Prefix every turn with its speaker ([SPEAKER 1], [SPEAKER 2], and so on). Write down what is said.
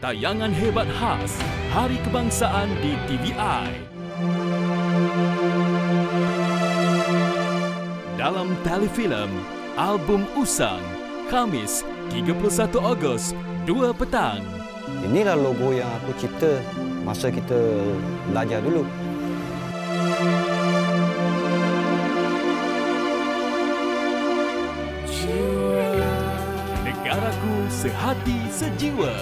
[SPEAKER 1] tayangan hebat khas Hari Kebangsaan di TVI. Dalam telefilm Album Usang, Kamis 31 Ogos 2 petang.
[SPEAKER 2] Inilah logo yang aku cipta masa kita belajar dulu.
[SPEAKER 1] Negaraku sehati sejiwa.